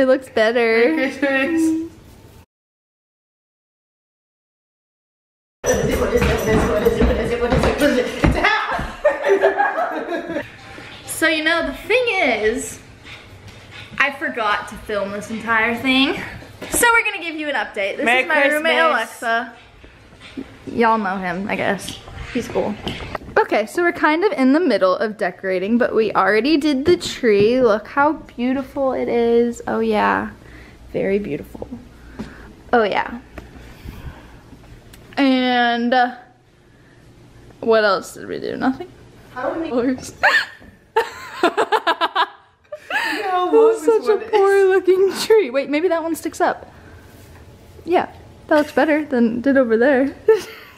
It looks better. Merry Christmas. It's a hat. So you know, the thing is, I forgot to film this entire thing. So we're gonna give you an update. This Merry is my roommate Alexa. Y'all know him, I guess. He's cool. Okay, so we're kind of in the middle of decorating, but we already did the tree. Look how beautiful it is. Oh yeah, very beautiful. Oh yeah. And uh, what else did we do? Nothing? How do we make Colors. how That long was this such a one is? poor looking tree. Wait, maybe that one sticks up. Yeah, that looks better than it did over there.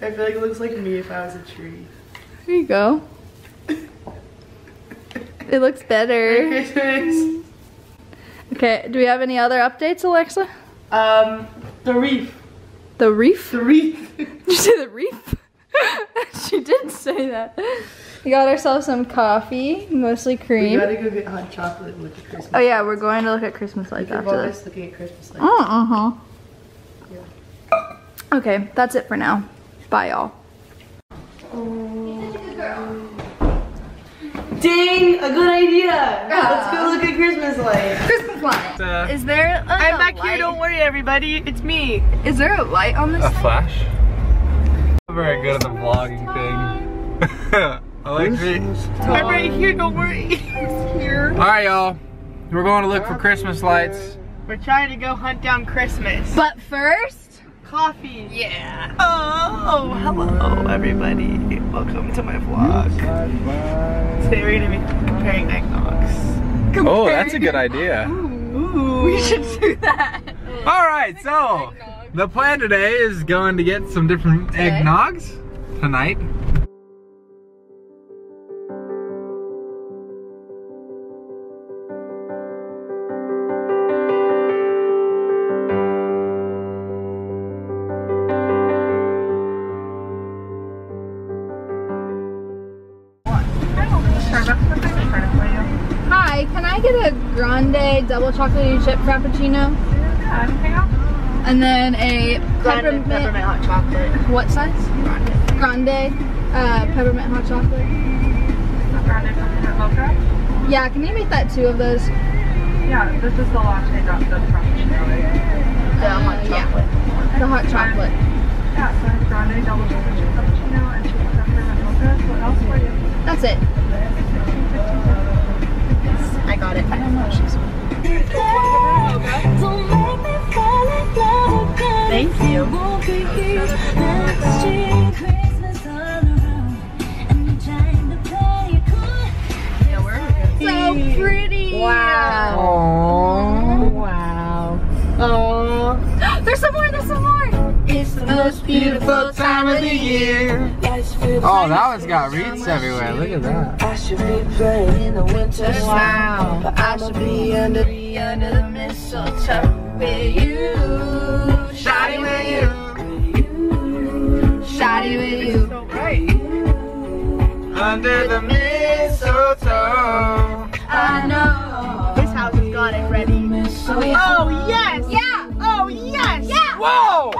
I feel like it looks like me if I was a tree. There you go. It looks better. Okay, do we have any other updates, Alexa? Um, the reef. The reef? The reef. Did you say the reef? she did say that. We got ourselves some coffee, mostly We cream. gotta go get hot chocolate and look at Christmas. Oh yeah, we're going to look at Christmas lights after this. looking at Christmas lights. Uh huh. Yeah. Okay, that's it for now. Bye, y'all. Dang, A good idea! Let's go look at Christmas lights. Christmas light. Uh, Is there? A I'm back light? here, don't worry everybody, it's me. Is there a light on this? a thing? flash. I'm very good at the vlogging thing. I like Alexi. I'm right here, don't worry. It's here. Alright, y'all. We're going to look for Christmas lights. We're trying to go hunt down Christmas. But first, Coffee. yeah. Oh, hello everybody. Welcome to my vlog. Today we're gonna be comparing eggnogs. Oh, that's a good idea. Ooh. We should do that. Alright, so the plan today is going to get some different Today? eggnogs tonight. I get a grande double chocolate chip frappuccino? And then a peppermint, hot chocolate. what size? Grande. uh, peppermint hot chocolate. Yeah, can you make that two of those? Yeah, this is the latte, not the frappuccino. right? The hot Uh, yeah. chocolate. The hot chocolate. Yeah, so grande double chocolate chip frappuccino and two peppermint mocha. What else for you? That's it. So pretty. Wow. Aww. Wow. Oh. There's some more. There's some more. It's the most beautiful time of the year. Oh, that one's got wreaths everywhere. Look at that. I should be playing in the winter sun. Wow. But I should be under Be under the mistletoe with you. Shawty with you. Shotty with you. So right. Under the mistletoe. I know. This house has got it ready. Oh, yeah. Oh yes. Yeah. Oh yes. Yeah. Whoa!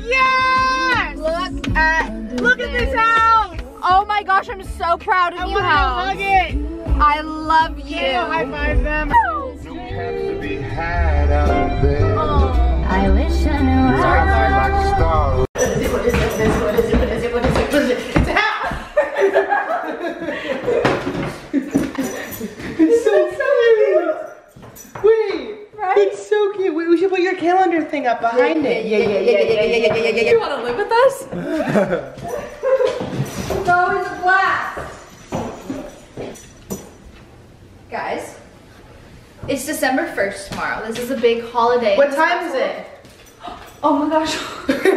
Yes. Look at Look at this house. Oh my gosh, I'm so proud of I you, want to house. hug it. I love you. Yeah, high five them. to be had out there. I wish I knew. Shining like a star. It's a hat. it's so cute. Wait. It's so cute. Wait, we should put your calendar thing up behind it. Yeah, yeah, yeah, yeah, yeah, yeah, yeah, yeah. You want to live with us? December 1st tomorrow. This is a big holiday. What time is it? Oh my gosh. 20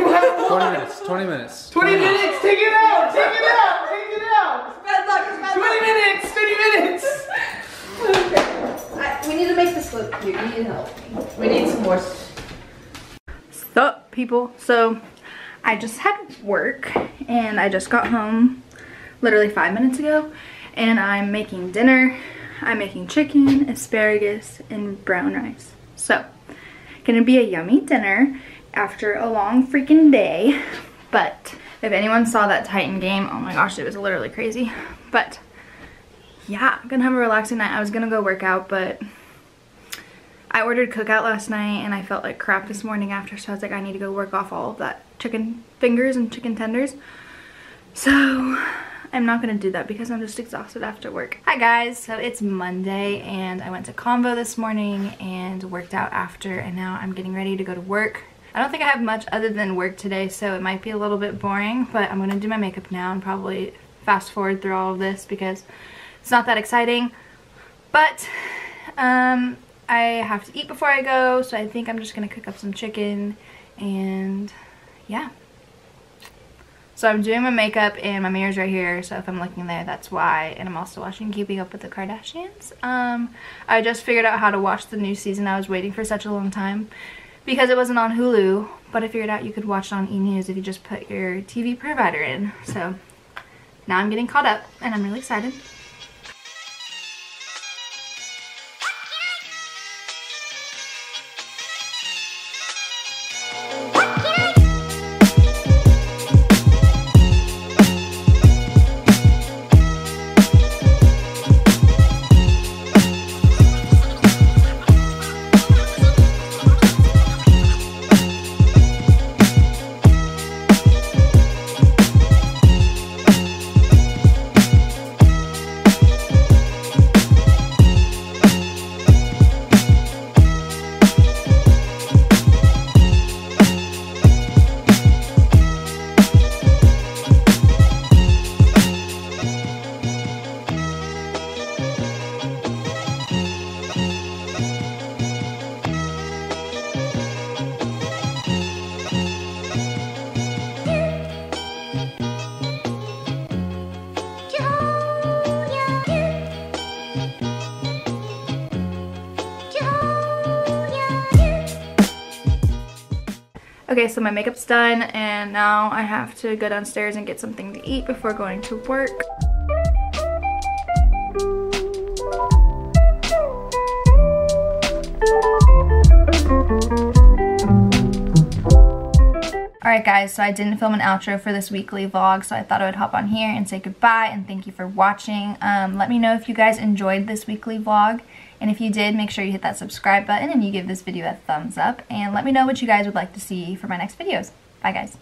minutes, 20 minutes. 20 minutes. Take it out. Take it out. Take it out. Bad luck, it's bad 20 minutes. 20 minutes. I, we need to make this look cute. You need help. We need some more. Sup, people? So, I just had work and I just got home literally five minutes ago and I'm making dinner. I'm making chicken, asparagus, and brown rice. So, gonna be a yummy dinner after a long freaking day. But if anyone saw that Titan game, oh my gosh, it was literally crazy. But yeah, gonna have a relaxing night. I was gonna go work out, but I ordered cookout last night and I felt like crap this morning after, so I was like, I need to go work off all of that chicken fingers and chicken tenders. So I'm not gonna do that because I'm just exhausted after work. Hi guys, so it's Monday and I went to Convo this morning and worked out after and now I'm getting ready to go to work. I don't think I have much other than work today so it might be a little bit boring but I'm gonna do my makeup now and probably fast forward through all of this because it's not that exciting. But um, I have to eat before I go so I think I'm just gonna cook up some chicken and yeah. So I'm doing my makeup and my mirror's right here, so if I'm looking there, that's why. And I'm also watching Keeping Up with the Kardashians. Um, I just figured out how to watch the new season. I was waiting for such a long time because it wasn't on Hulu, but I figured out you could watch it on E! News if you just put your TV provider in. So now I'm getting caught up and I'm really excited. Okay, so my makeup's done and now I have to go downstairs and get something to eat before going to work. Alright guys, so I didn't film an outro for this weekly vlog, so I thought I would hop on here and say goodbye and thank you for watching. Um, let me know if you guys enjoyed this weekly vlog. And if you did, make sure you hit that subscribe button and you give this video a thumbs up. And let me know what you guys would like to see for my next videos. Bye guys.